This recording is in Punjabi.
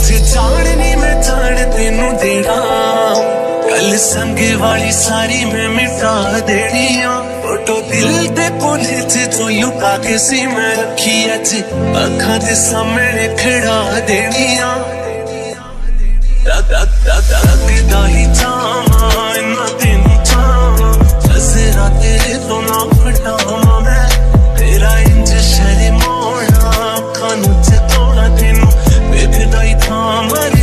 ਇੱਥੇ ਜਾਣ ਨਹੀਂ ਮੈਂ ਜਾਣ ਤੈਨੂੰ ਦੇਣਾ ਕੱਲ ਸੰਗੇ ਵਾਲੀ ਸਾਰੀ ਮੈਂ ਮਿਟਾ ਦੇਣੀ ਆ ਫੋਟੋ ਦਿਲ ਤੇ ਕੋਨੇ ਚ ਜੋ ਲੁਕਾ ਕੇ ਸੀ ਮੈਂ ਰੱਖੀ ਅੱਜ। ਅੱਖਾਂ ਦੇ ਸਾਹਮਣੇ ਖੜਾ ਦੇਣੀ ਆ ਰੱਖ ਰੱਖ ਰੱਖ। ਦਾ somebody